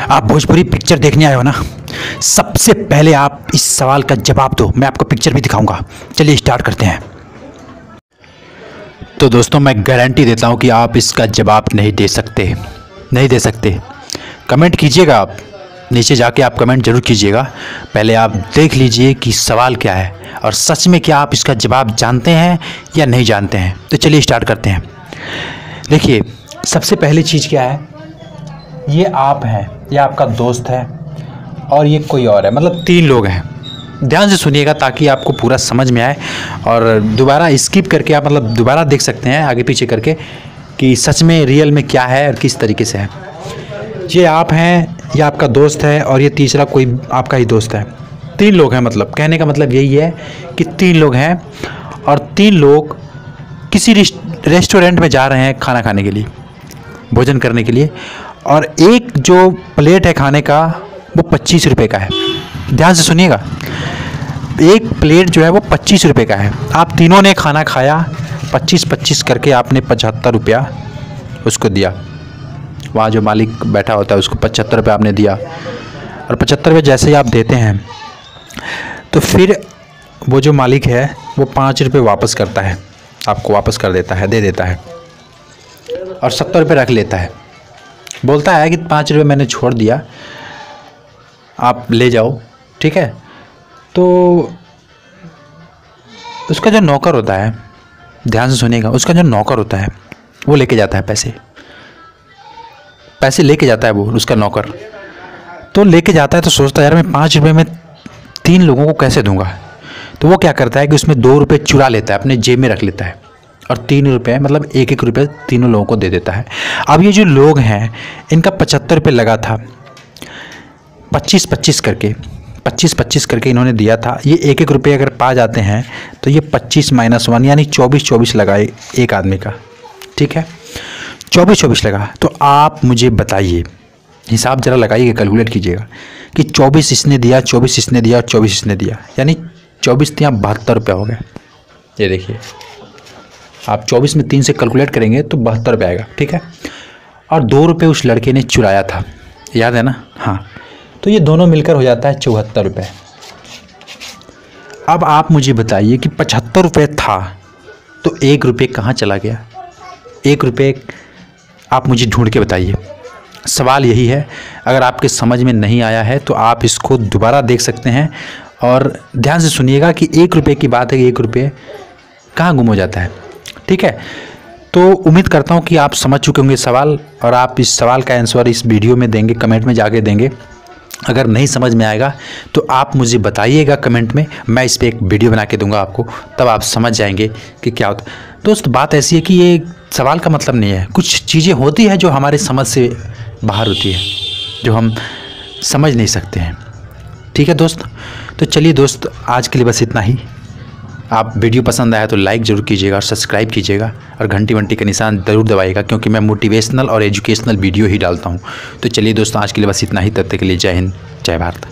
आप भोजपुरी पिक्चर देखने आए हो ना? सबसे पहले आप इस सवाल का जवाब दो, मैं आपको पिक्चर भी दिखाऊँगा। चलिए स्टार्ट करते हैं। तो दोस्तों, मैं गारंटी देता हूँ कि आप इसका जवाब नहीं दे सकते। नहीं दे सकते। कमेंट कीजिएगा आप। नीचे जाके आप कमेंट ज़रूर कीजिएगा। पहले आप देख लीजिए कि सवाल क्या है और सच में क्या आप इसका जवाब जानते हैं या नहीं जानते हैं। तो चलिए स्टार्ट करते हैं। देखिए, सबसे पहली चीज़ क्या है? ये आप हैं, ये आपका दोस्त है और ये कोई और है। मतलब तीन लोग हैं। ध्यान से सुनिएगा ताकि आपको पूरा समझ में आए और दोबारा स्किप करके आप मतलब दोबारा देख सकते हैं आगे पीछे करके कि सच में रियल में क्या है और किस तरीके से है। ये आप हैं, ये आपका दोस्त है और ये तीसरा कोई आपका ही दोस्त है। तीन लोग हैं मतलब। कहने का मतलब यही है कि तीन लोग हैं और तीन लोग किसी रेस्टोरेंट में जा रहे हैं खाना खाने के लिए, भोजन करने के लिए। और एक जो प्लेट है खाने का, वो पच्चीस रुपये का है। ध्यान से सुनिएगा, एक प्लेट जो है वो पच्चीस रुपये का है। आप तीनों ने खाना खाया, पच्चीस पच्चीस करके आपने पचहत्तर रुपया उसको दिया। वहाँ जो मालिक बैठा होता है, उसको पचहत्तर रुपये आपने दिया। और पचहत्तर रुपये जैसे ही आप देते हैं तो फिर वो जो मालिक है, वो पाँच रुपये वापस करता है। आपको वापस कर देता है, दे देता है। और सत्तर रुपये रख लेता है। बोलता है कि पाँच रुपये मैंने छोड़ दिया, आप ले जाओ, ठीक है? तो उसका जो नौकर होता है, ध्यान से सुनिएगा, उसका जो नौकर होता है, वो लेके जाता है पैसे। पैसे लेके जाता है वो, उसका नौकर। तो लेके जाता है तो सोचता है, यार, मैं पाँच रुपये में तीन लोगों को कैसे दूँगा? तो वो क्या करता है कि उसमें दो रुपये चुरा लेता है, अपने जेब में रख लेता है। और तीन रुपये मतलब एक एक रुपये तीनों लोगों को दे देता है। अब ये जो लोग हैं, इनका पचहत्तर रुपये लगा था। पच्चीस पच्चीस करके पच्चीस पच्चीस करके इन्होंने दिया था। ये एक एक रुपये अगर पा जाते हैं तो ये पच्चीस माइनस वन, यानी चौबीस चौबीस लगाए एक आदमी का। ठीक है? चौबीस चौबीस लगा। तो आप मुझे बताइए, हिसाब ज़रा लगाइए, कैलकुलेट कीजिएगा, कि चौबीस इसने दिया, चौबीस इसने दिया और चौबीस इसने दिया। यानी चौबीस दिया बहत्तर रुपये हो गए। ये देखिए। आप चौबीस में तीन से कैलकुलेट करेंगे तो बहत्तर रुपये आएगा, ठीक है? और दो रुपये उस लड़के ने चुराया था, याद है ना? हाँ। तो ये दोनों मिलकर हो जाता है चौहत्तर रुपये अब आप मुझे बताइए कि पचहत्तर रुपये था तो एक रुपये कहाँ चला गया? एक रुपये आप मुझे ढूंढ के बताइए। सवाल यही है, अगर आपके समझ में नहीं आया है तो आप इसको दोबारा देख सकते हैं और ध्यान से सुनिएगा कि एक रुपये की बात है कि एक रुपये कहाँ गुम हो जाता है। ठीक है? तो उम्मीद करता हूँ कि आप समझ चुके होंगे सवाल और आप इस सवाल का आंसर इस वीडियो में देंगे कमेंट में जाके देंगे। अगर नहीं समझ में आएगा तो आप मुझे बताइएगा कमेंट में, मैं इस पर एक वीडियो बना के दूँगा आपको। तब आप समझ जाएँगे कि क्या होता दोस्त, बात ऐसी है कि ये सवाल का मतलब नहीं है। कुछ चीज़ें होती हैं जो हमारे समझ से बाहर होती है, जो हम समझ नहीं सकते हैं। ठीक है दोस्त? तो चलिए दोस्त, आज के लिए बस इतना ही। आप वीडियो पसंद आया तो लाइक ज़रूर कीजिएगा और सब्सक्राइब कीजिएगा और घंटी वंटी का निशान ज़रूर दबाइएगा, क्योंकि मैं मोटिवेशनल और एजुकेशनल वीडियो ही डालता हूँ। तो चलिए दोस्तों, आज के लिए बस इतना ही। तथ्य के लिए जय हिंद, जय भारत।